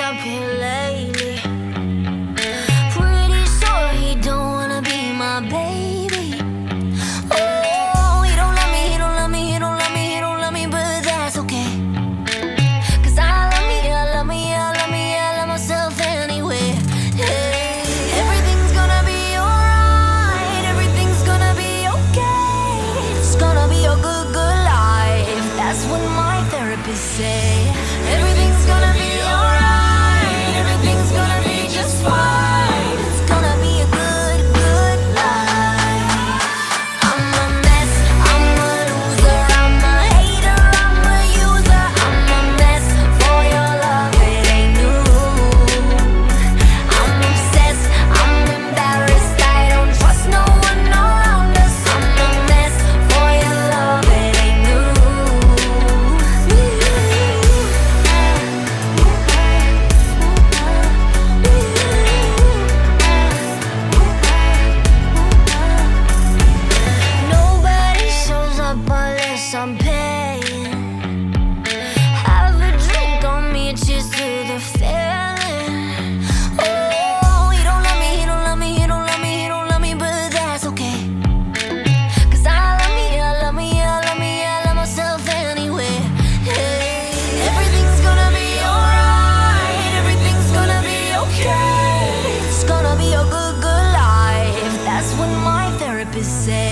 up here therapist say.